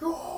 go.